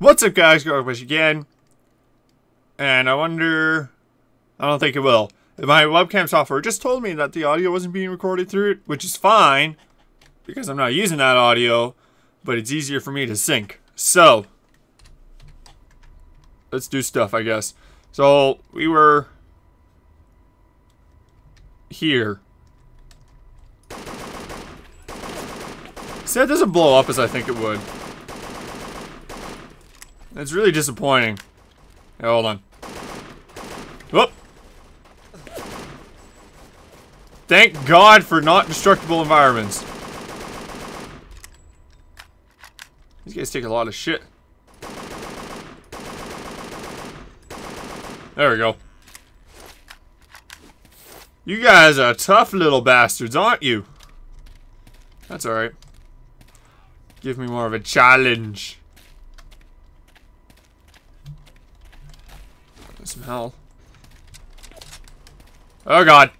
What's up, guys? Goglabesh again. And I wonder... I don't think it will. My webcam software just told me that the audio wasn't being recorded through it, which is fine, because I'm not using that audio, but it's easier for me to sync. So, let's do stuff, I guess. So, we were here. See, it doesn't blow up as I think it would. It's really disappointing. Hey, hold on. Whoop! Thank God for not destructible environments. These guys take a lot of shit. There we go. You guys are tough little bastards, aren't you? That's alright. Give me more of a challenge. Oh god.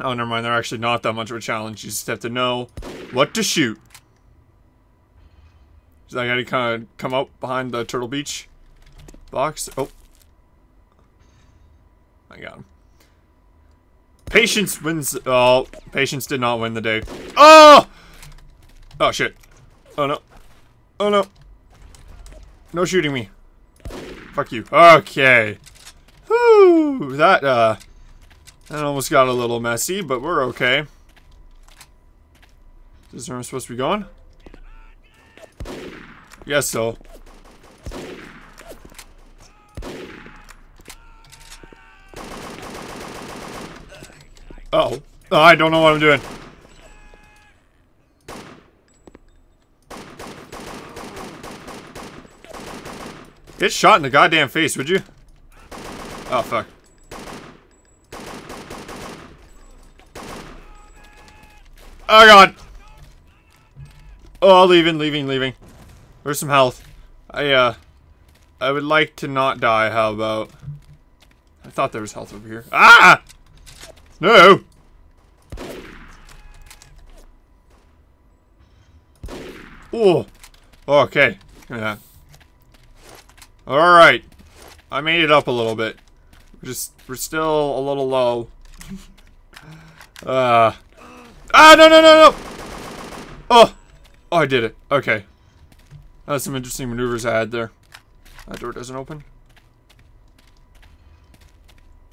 Oh, never mind. They're actually not that much of a challenge. You just have to know what to shoot. So I gotta kind of come out behind the Turtle Beach box. Oh. I got him. Patience wins. Oh, patience did not win the day. Oh! Oh, shit. Oh, no. Oh, no. No shooting me. Fuck you. Okay. Whew. That, uh... That almost got a little messy, but we're okay. Is where I'm supposed to be going? Yes, so. Uh oh. I don't know what I'm doing. Get shot in the goddamn face, would you? Oh, fuck. Oh, God. Oh, leaving, leaving, leaving. Where's some health? I, uh... I would like to not die, how about... I thought there was health over here. Ah! No! Oh! Okay. Yeah. Alright. I made it up a little bit. We're just, we're still a little low. uh... Ah, no, no, no, no! Oh! Oh, I did it. Okay. That's some interesting maneuvers I had there. That door doesn't open.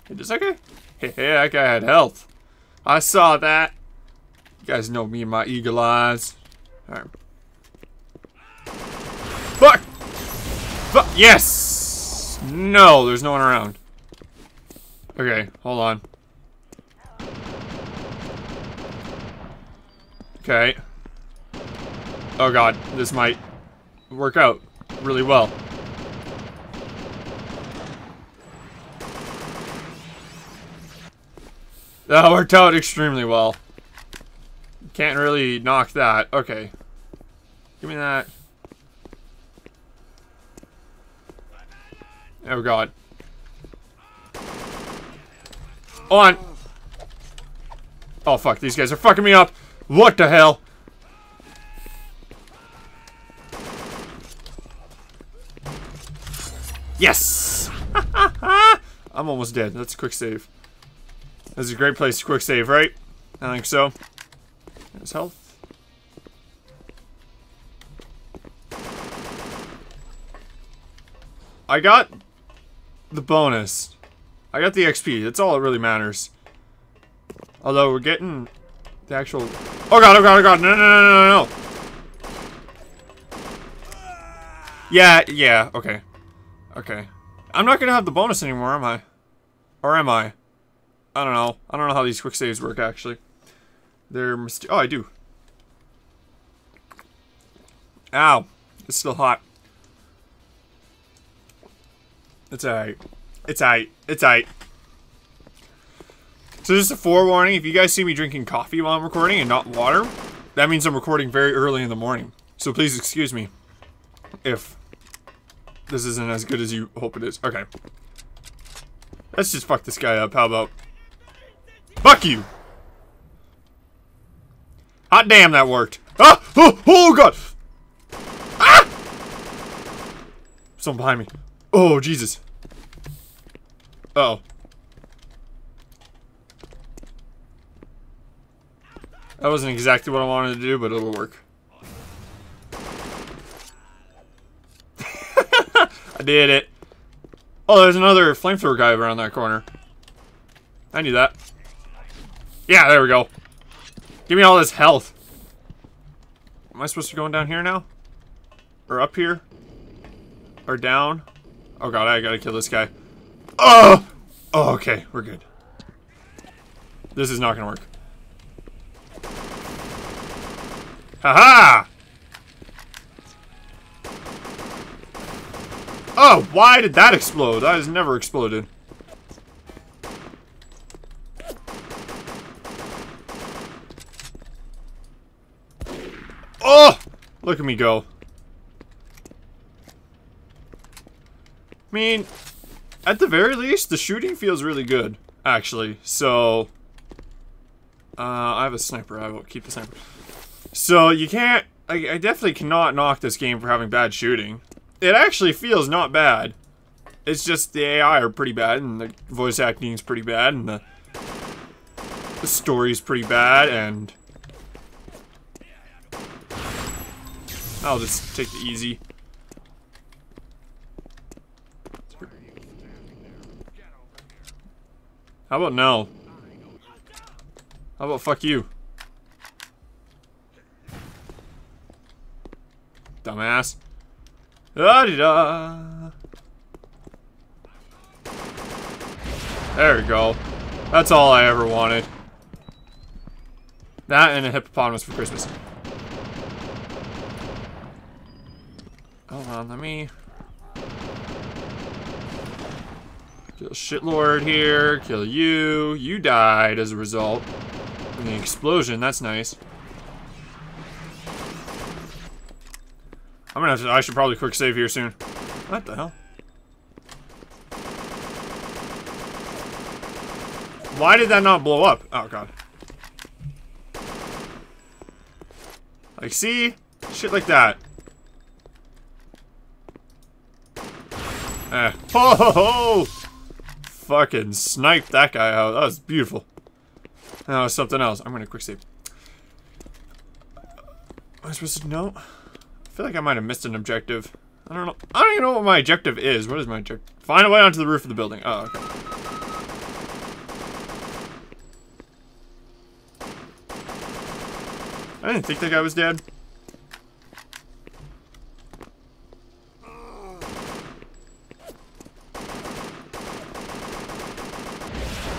Hey, just okay. Hey, that guy had health. I saw that. You guys know me and my eagle eyes. Alright. Fuck! Fuck! Yes! No, there's no one around. Okay, hold on. Okay. Oh god, this might work out really well. That worked out extremely well. Can't really knock that. Okay. Give me that. Oh god. On! Oh fuck, these guys are fucking me up! What the hell? Yes! I'm almost dead. That's a quick save. This is a great place to quick save, right? I think so. There's health. I got the bonus. I got the XP. That's all that really matters. Although we're getting the actual... Oh god, oh god, oh god, no, no, no, no, no, Yeah, yeah, okay. Okay. I'm not gonna have the bonus anymore, am I? Or am I? I don't know. I don't know how these quick saves work, actually. They're Oh, I do. Ow. It's still hot. It's alright. It's alright. It's alright. So just a forewarning, if you guys see me drinking coffee while I'm recording and not water, that means I'm recording very early in the morning. So please excuse me if this isn't as good as you hope it is. Okay. Let's just fuck this guy up. How about... Fuck you! Hot damn, that worked. Ah! Oh, oh god! Someone behind me. Oh, Jesus. Oh. That wasn't exactly what I wanted to do, but it'll work. I did it. Oh, there's another flamethrower guy around that corner. I knew that. Yeah, there we go. Give me all this health. Am I supposed to be going down here now? Or up here? Or down? Oh god, I gotta kill this guy. Oh! Oh, okay, we're good. This is not gonna work. Haha! -ha! Oh, why did that explode? That has never exploded. Oh! Look at me go. I mean, at the very least, the shooting feels really good, actually. So, uh, I have a sniper. I will keep the sniper. So, you can't... I, I definitely cannot knock this game for having bad shooting. It actually feels not bad. It's just the AI are pretty bad, and the voice acting is pretty bad, and the, the story's pretty bad, and... I'll just take the easy. How about no? How about fuck you? Dumbass. Da -da. There we go. That's all I ever wanted. That and a hippopotamus for Christmas. Hold on, let me... Kill shitlord here, kill you. You died as a result. From the explosion, that's nice. I'm gonna have to, I should probably quick save here soon. What the hell? Why did that not blow up? Oh god. Like, see? Shit like that. Eh. Ho ho ho! Fucking sniped that guy out. That was beautiful. That was something else. I'm gonna quick save. Am I supposed to know? I feel like I might have missed an objective. I don't know. I don't even know what my objective is. What is my objective? Find a way onto the roof of the building. Oh, okay. I didn't think that guy was dead.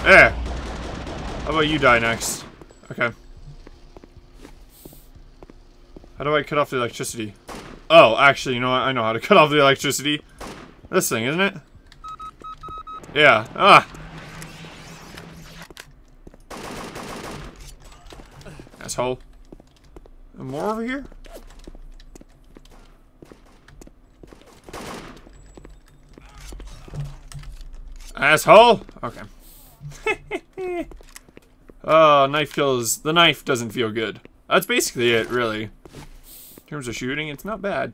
There. You die next? Okay. How do I cut off the electricity? Oh, actually, you know what? I know how to cut off the electricity. This thing, isn't it? Yeah. Ah! Asshole. And more over here? Asshole! Okay. oh, knife kills. The knife doesn't feel good. That's basically it, really. In terms of shooting, it's not bad.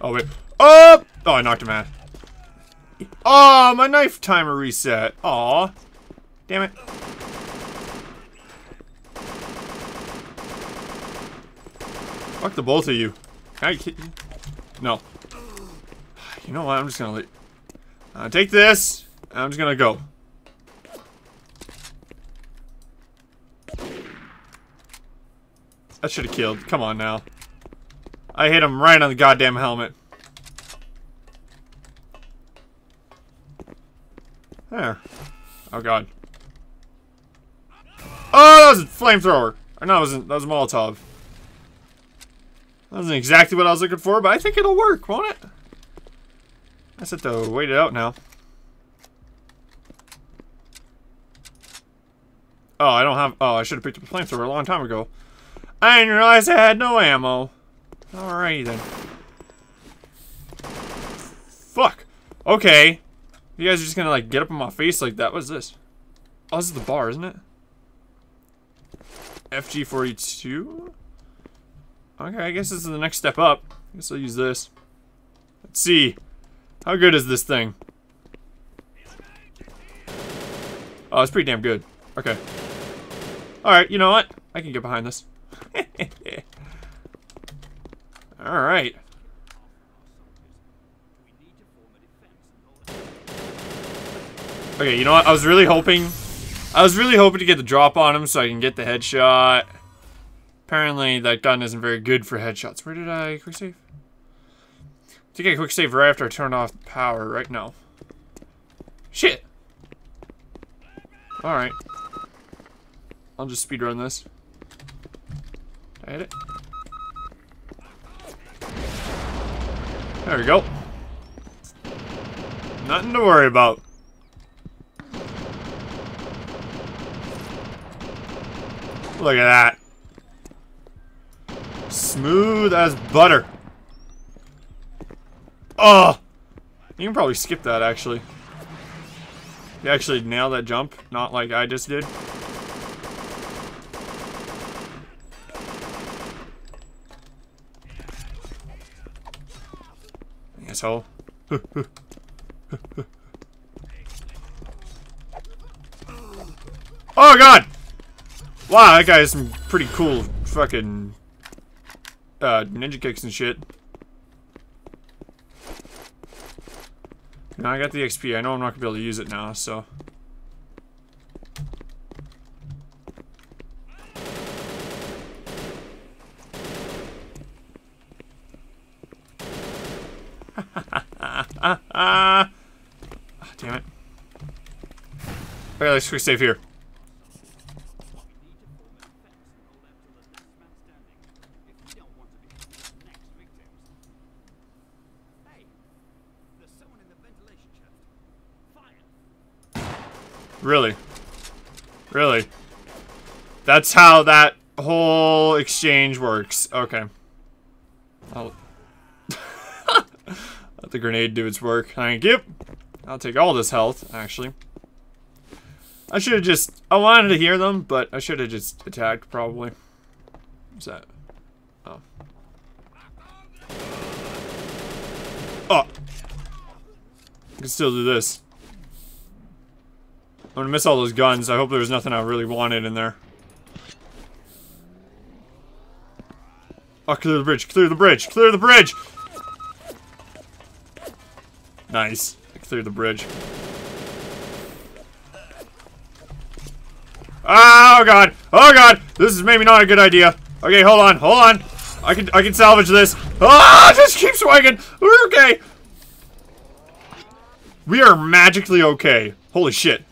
Oh, wait. Oh! Oh, I knocked him out. Oh, my knife timer reset. Aw. Damn it. Fuck the both of you. Can I hit you? No. You know what? I'm just gonna let... Uh, take this. I'm just gonna go. That should have killed. Come on now. I hit him right on the goddamn helmet. There. Oh god. Oh, that was a flamethrower. I know it wasn't. That was a Molotov. That wasn't exactly what I was looking for, but I think it'll work, won't it? I have to wait it out now. Oh, I don't have... Oh, I should have picked up a flamethrower a long time ago. I didn't realize I had no ammo. Alrighty then. Fuck. Okay. You guys are just gonna, like, get up in my face like that. What's this? Oh, this is the bar, isn't it? FG42? Okay, I guess this is the next step up. I guess I'll use this. Let's see. How good is this thing? Oh, it's pretty damn good. Okay. Alright, you know what? I can get behind this. Alright. Okay, you know what? I was really hoping... I was really hoping to get the drop on him so I can get the headshot. Apparently, that gun isn't very good for headshots. Where did I quick save? Get a quick save right after I turn off power right now. Shit! Alright. I'll just speedrun this. Did I hit it? There we go. Nothing to worry about. Look at that. Smooth as butter. Oh! You can probably skip that, actually. You actually nail that jump, not like I just did. Asshole. oh god! Wow, that guy has some pretty cool fucking uh, ninja kicks and shit. Now I got the XP. I know I'm not gonna be able to use it now, so. ah, damn it. Okay, let's quick save here. Really? Really? That's how that whole exchange works. Okay. I'll let the grenade do its work. Thank you. I'll take all this health, actually. I should have just... I wanted to hear them, but I should have just attacked, probably. What's that? Oh. Oh! I can still do this. I'm gonna miss all those guns. I hope there's nothing I really wanted in there. Oh, clear the bridge, clear the bridge, clear the bridge! Nice. I cleared the bridge. Oh god! Oh god! This is maybe not a good idea. Okay, hold on, hold on. I can I can salvage this. Ah, just keep swinging. We're okay. We are magically okay. Holy shit.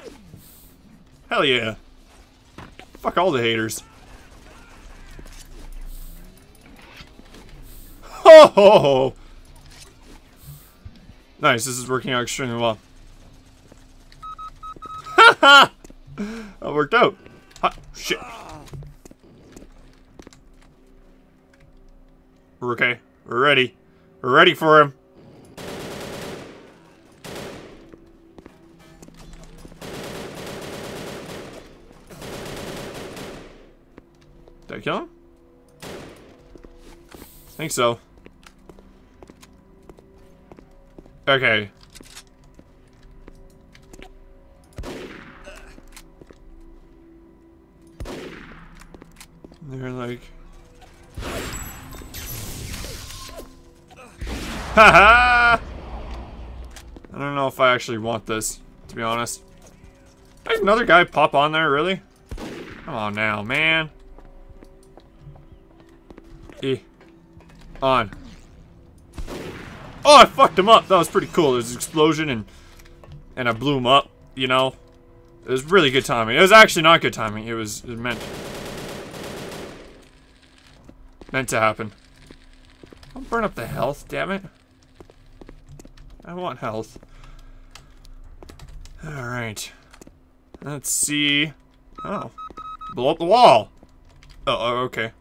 Hell yeah. Fuck all the haters. Ho ho ho! Nice, this is working out extremely well. Ha ha! that worked out. Hot shit. We're okay. We're ready. We're ready for him. Kill him? I think so. Okay. They're like... Haha! I don't know if I actually want this, to be honest. There's another guy pop on there, really? Come on now, man. On. Oh, I fucked him up. That was pretty cool. There's an explosion and and I blew him up, you know. It was really good timing. It was actually not good timing. It was, it was meant meant to happen. Don't burn up the health, damn it. I want health. Alright. Let's see. Oh. Blow up the wall! Oh okay.